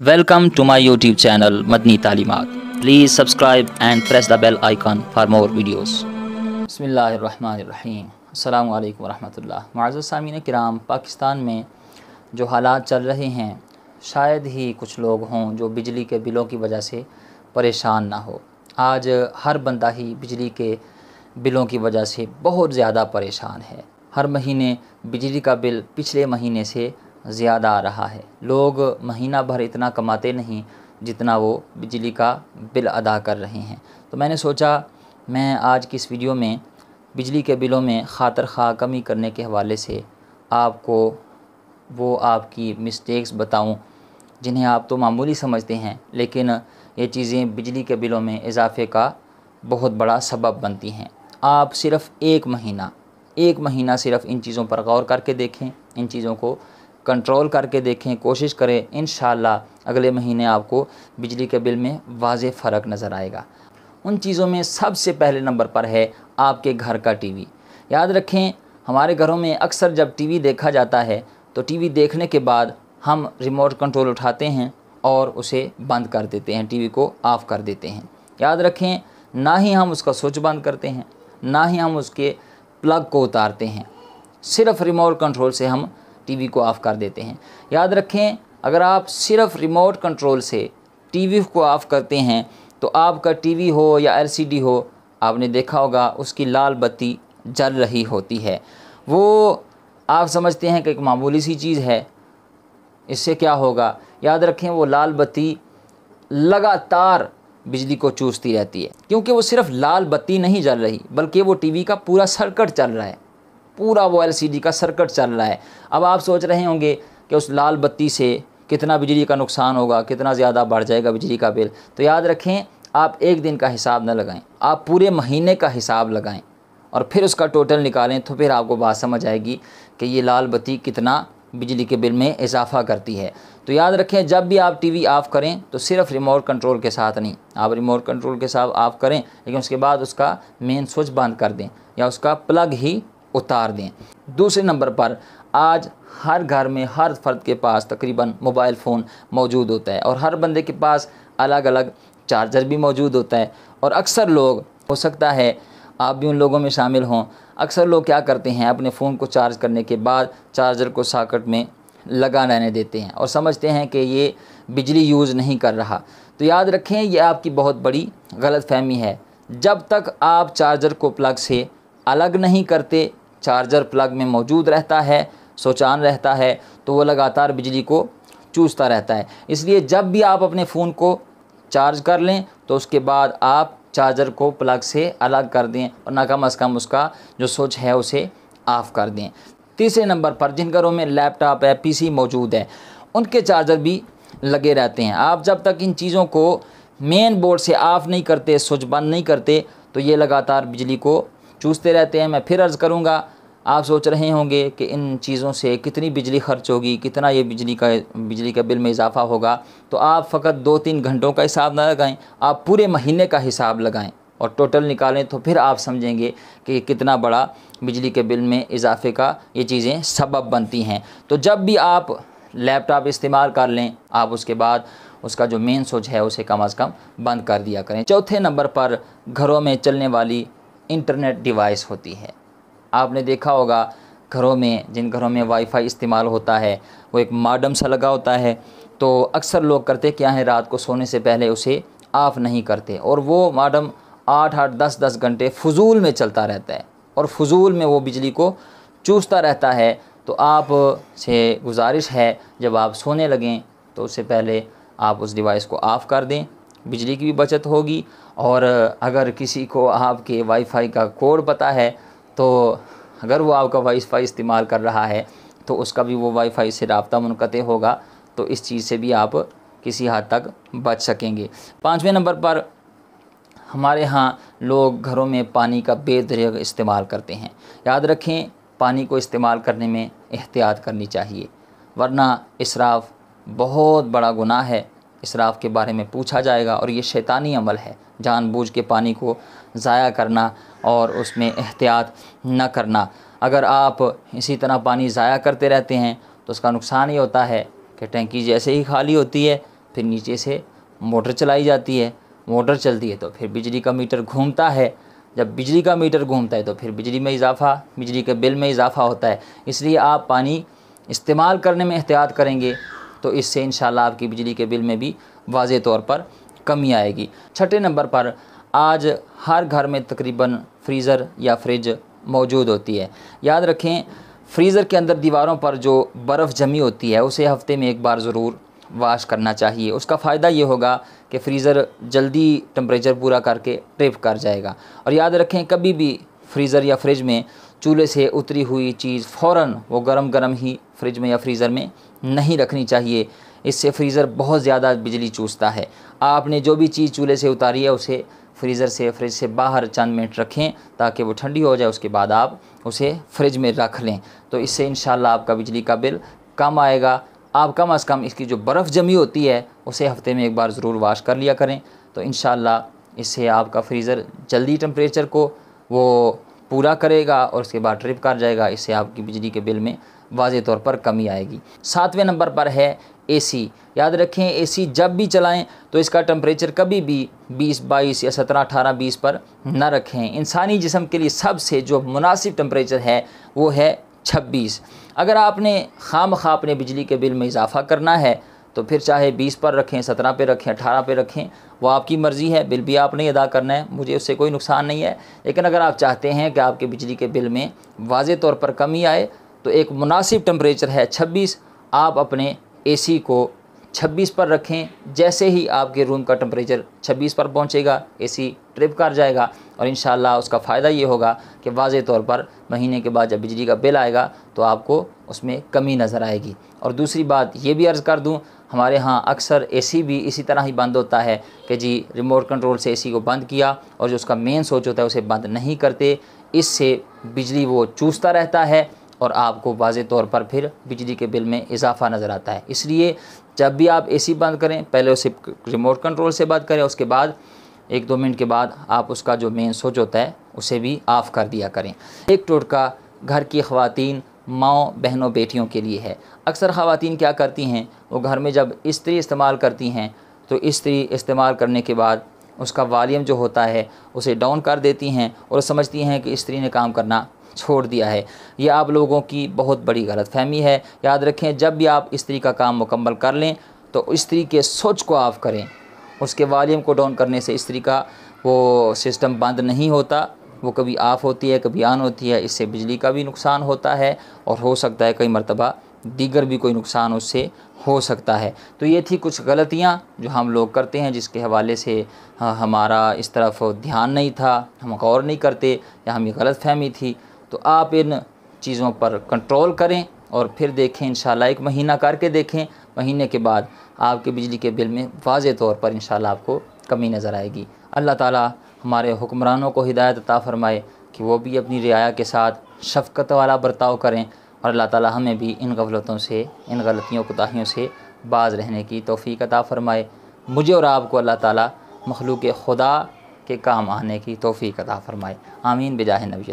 Welcome to my YouTube channel, Madni Talimat. Please subscribe and press the bell icon for more videos. बसमीम अल्लाम वरहमतुल्लाह माज़ सामीन कराम पाकिस्तान में जो हालात चल रहे हैं शायद ही कुछ लोग हों जो बिजली के बिलों की वजह से परेशान ना हो आज हर बंदा ही बिजली के बिलों की वजह से बहुत ज़्यादा परेशान है हर महीने बिजली का बिल पिछले महीने से ज़्यादा आ रहा है। लोग महीना भर इतना कमाते नहीं जितना वो बिजली का बिल अदा कर रहे हैं। तो मैंने सोचा, मैं आज की इस वीडियो में बिजली के बिलों में खातर खा कमी करने के हवाले से आपको वो आपकी मिस्टेक्स बताऊँ, जिन्हें आप तो मामूली समझते हैं, लेकिन ये चीज़ें बिजली के बिलों में इजाफे का बहुत बड़ा सबब बनती हैं। आप सिर्फ़ एक महीना एक महीना सिर्फ़ इन चीज़ों पर गौर करके देखें, इन चीज़ों को कंट्रोल करके देखें, कोशिश करें इन अगले महीने आपको बिजली के बिल में वाज फ़र्क नज़र आएगा। उन चीज़ों में सबसे पहले नंबर पर है आपके घर का टीवी। याद रखें, हमारे घरों में अक्सर जब टीवी देखा जाता है तो टीवी देखने के बाद हम रिमोट कंट्रोल उठाते हैं और उसे बंद कर देते हैं, टीवी को ऑफ़ कर देते हैं। याद रखें, ना ही हम उसका स्विच बंद करते हैं, ना ही हम उसके प्लग को उतारते हैं। सिर्फ़ रिमोट कंट्रोल से हम टीवी को ऑफ़ कर देते हैं। याद रखें, अगर आप सिर्फ़ रिमोट कंट्रोल से टीवी को ऑफ़ करते हैं तो आपका टीवी हो या एलसीडी हो, आपने देखा होगा, उसकी लाल बत्ती जल रही होती है। वो आप समझते हैं कि एक मामूली सी चीज़ है। इससे क्या होगा? याद रखें, वो लाल बत्ती लगातार बिजली को चूसती रहती है। क्योंकि वो सिर्फ़ लाल बत्ती नहीं जल रही, बल्कि वो टीवी का पूरा सर्किट चल रहा है। पूरा वो एलसीडी का सर्किट चल रहा है। अब आप सोच रहे होंगे कि उस लाल बत्ती से कितना बिजली का नुकसान होगा, कितना ज़्यादा बढ़ जाएगा बिजली का बिल। तो याद रखें, आप एक दिन का हिसाब न लगाएँ, आप पूरे महीने का हिसाब लगाएँ और फिर उसका टोटल निकालें तो फिर आपको बात समझ आएगी कि ये लाल बत्ती कितना बिजली के बिल में इजाफा करती है। तो याद रखें, जब भी आप टीवी ऑफ़ करें तो सिर्फ़ रिमोट कंट्रोल के साथ नहीं, आप रिमोट कंट्रोल के साथ ऑफ़ करें, लेकिन उसके बाद उसका मेन स्विच बंद कर दें या उसका प्लग ही उतार दें। दूसरे नंबर पर, आज हर घर में हर फर्द के पास तकरीबन मोबाइल फ़ोन मौजूद होता है और हर बंदे के पास अलग अलग चार्जर भी मौजूद होता है और अक्सर लोग, हो सकता है आप भी उन लोगों में शामिल हों, अक्सर लोग क्या करते हैं, अपने फ़ोन को चार्ज करने के बाद चार्जर को साकट में लगा रहने देते हैं और समझते हैं कि ये बिजली यूज़ नहीं कर रहा। तो याद रखें, ये आपकी बहुत बड़ी गलत फहमी है। जब तक आप चार्जर को प्लग से अलग नहीं करते चार्जर प्लग में मौजूद रहता है, सोचान रहता है तो वो लगातार बिजली को चूसता रहता है। इसलिए जब भी आप अपने फ़ोन को चार्ज कर लें तो उसके बाद आप चार्जर को प्लग से अलग कर दें और ना कम अज़ कम उसका जो स्विच है उसे ऑफ़ कर दें। तीसरे नंबर पर जिन घरों में लैपटॉप है, पीसी मौजूद है, उनके चार्जर भी लगे रहते हैं। आप जब तक इन चीज़ों को मेन बोर्ड से ऑफ़ नहीं करते, स्विच बंद नहीं करते तो ये लगातार बिजली को चूसते रहते हैं, मैं फिर अर्ज़ करूँगा, आप सोच रहे होंगे कि इन चीज़ों से कितनी बिजली खर्च होगी, कितना ये बिजली का बिजली का बिल में इजाफा होगा तो आप फ़कत दो तीन घंटों का हिसाब ना लगाएँ, आप पूरे महीने का हिसाब लगाएँ और टोटल निकालें तो फिर आप समझेंगे कि कितना बड़ा बिजली के बिल में इजाफे का ये चीज़ें सबब बनती हैं। तो जब भी आप लैपटॉप इस्तेमाल कर लें, आप उसके बाद उसका जो मेन स्विच है, उसे कम अज़ कम बंद कर दिया करें। चौथे नंबर पर घरों में चलने वाली इंटरनेट डिवाइस होती है। आपने देखा होगा, घरों में, जिन घरों में वाईफाई इस्तेमाल होता है, वो एक मॉडम सा लगा होता है। तो अक्सर लोग करते क्या हैं, रात को सोने से पहले उसे ऑफ़ नहीं करते और वो मॉडम आठ आठ, दस दस घंटे फजूल में चलता रहता है और फजूल में वो बिजली को चूसता रहता है। तो आप से गुजारिश है, जब आप सोने लगें तो उससे पहले आप उस डिवाइस को ऑफ़ कर दें। बिजली की भी बचत होगी। और अगर किसी को आपके वाईफाई का कोड पता है तो अगर वो आपका वाईफाई इस्तेमाल कर रहा है तो उसका भी वो वाईफाई से रबता मुनक़ होगा। तो इस चीज़ से भी आप किसी हद तक बच सकेंगे। पाँचवें नंबर पर हमारे यहाँ लोग घरों में पानी का बेदरग इस्तेमाल करते हैं। याद रखें, पानी को इस्तेमाल करने में एहतियात करनी चाहिए, वरना इसराफ़ बहुत बड़ा गुनाह है। इसराफ़ के बारे में पूछा जाएगा और ये शैतानी अमल है। जानबूझ के पानी को ज़ाया करना और उसमें एहतियात न करना। अगर आप इसी तरह पानी ज़ाया करते रहते हैं तो उसका नुकसान ये होता है कि टंकी जैसे ही खाली होती है, फिर नीचे से मोटर चलाई जाती है। मोटर चलती है तो फिर बिजली का मीटर घूमता है। जब बिजली का मीटर घूमता है तो फिर बिजली में इजाफा, बिजली के बिल में इजाफा होता है। इसलिए आप पानी इस्तेमाल करने में एहतियात करेंगे। तो इससे इन आपकी बिजली के बिल में भी वाज तौर पर कमी आएगी। छठे नंबर पर आज हर घर में तकरीबन फ्रीज़र या फ्रिज मौजूद होती है। याद रखें, फ्रीज़र के अंदर दीवारों पर जो बर्फ़ जमी होती है, उसे हफ़्ते में एक बार ज़रूर वाश करना चाहिए। उसका फ़ायदा ये होगा कि फ्रीज़र जल्दी टम्परेचर पूरा करके ट्रिप कर जाएगा। और याद रखें, कभी भी फ्रीज़र या फ्रिज में चूल्हे से उतरी हुई चीज़ फ़ौर वो गर्म गर्म ही फ्रिज में या फ्रीज़र में नहीं रखनी चाहिए। इससे फ्रीज़र बहुत ज़्यादा बिजली चूसता है। आपने जो भी चीज़ चूल्हे से उतारी है, उसे फ्रीज़र से फ्रिज से बाहर चंद मिनट रखें ताकि वो ठंडी हो जाए। उसके बाद आप उसे फ्रिज में रख लें। तो इससे इन आपका बिजली का बिल कम आएगा। आप कम अज़ कम इसकी जो बर्फ़ जमी होती है, उसे हफ़्ते में एक बार ज़रूर वाश कर लिया करें। तो इन इससे आपका फ्रीज़र जल्दी टम्परेचर को वो पूरा करेगा और उसके बाद ट्रिप कर जाएगा। इससे आपकी बिजली के बिल में वाज तौर पर कमी आएगी। सातवें नंबर पर है एसी याद रखें एसी जब भी चलाएँ तो इसका टेम्परेचर कभी भी 20 22 या 17 18 20 पर न रखें। इंसानी जिसम के लिए सबसे जो मुनासिब टेम्परेचर है, वो है 26 अगर आपने खाम खा अपने बिजली के बिल में इजाफा करना है तो फिर चाहे 20 पर रखें 17 पे रखें 18 पे रखें, वो आपकी मर्ज़ी है, बिल भी आपने अदा करना है, मुझे उससे कोई नुकसान नहीं है। लेकिन अगर आप चाहते हैं कि आपके बिजली के बिल में वाज तौर पर कमी आए तो एक मुनासिब टम्परेचर है 26 आप अपने एसी को 26 पर रखें। जैसे ही आपके रूम का टम्परेचर 26 पर पहुंचेगा एसी ट्रिप कर जाएगा और इन उसका फ़ायदा ये होगा कि वाज तौर पर महीने के बाद जब बिजली का बिल आएगा तो आपको उसमें कमी नज़र आएगी। और दूसरी बात ये भी अर्ज़ कर दूँ, हमारे यहाँ अक्सर एसी भी इसी तरह ही बंद होता है कि जी रिमोट कंट्रोल से एसी को बंद किया और जो उसका मेन सोच होता है उसे बंद नहीं करते। इससे बिजली वो चूसता रहता है और आपको वाज तौर पर फिर बिजली के बिल में इजाफा नज़र आता है। इसलिए जब भी आप एसी बंद करें, पहले उसे रिमोट कंट्रोल से बंद करें, उसके बाद एक दो मिनट के बाद आप उसका जो मेन स्विच होता है, उसे भी ऑफ़ कर दिया करें। एक टोटका घर की ख़वातीन माओ, बहनों, बेटियों के लिए है। अक्सर ख़वातीन क्या करती हैं? वो घर में जब इस्त्री इस्तेमाल करती हैं तो इस्त्री इस्तेमाल करने के बाद उसका वॉल्यूम जो होता है, उसे डाउन कर देती हैं और समझती हैं कि स्त्री ने काम करना छोड़ दिया है। यह आप लोगों की बहुत बड़ी गलत फहमी है। याद रखें, जब भी आप स्त्री का काम मुकम्मल कर लें तो स्त्री के सोच को ऑफ़ करें। उसके वॉल्यूम को डाउन करने से स्त्री का वो सिस्टम बंद नहीं होता। वो कभी ऑफ़ होती है, कभी ऑन होती है। इससे बिजली का भी नुकसान होता है और हो सकता है कई मरतबा दीगर भी कोई नुकसान उससे हो सकता है। तो ये थी कुछ गलतियाँ जो हम लोग करते हैं, जिसके हवाले से हमारा इस तरफ़ ध्यान नहीं था। हम गौर नहीं करते, या हमें गलत फहमी थी। तो आप इन चीज़ों पर कंट्रोल करें और फिर देखें इन एक महीना करके देखें। महीने के बाद आपके बिजली के बिल में वाज तौर पर इन आपको कमी नज़र आएगी। अल्लाह ताला हमारे हुक्मरानों को हिदायत अता फ़रमाए कि वो भी अपनी रियाया के साथ शफ़क़त वाला बर्ताव करें और अल्लाह ताला हमें भी इन गलतों से, इन गलतियों कोताहियों से बाज रहने की तोफ़ी अता फ़रमाए। मुझे और आपको अल्लाह ताला मखलूक खुदा के काम आने की तोफ़ी अता फ़रमाए। आमीन, बिजाह नबी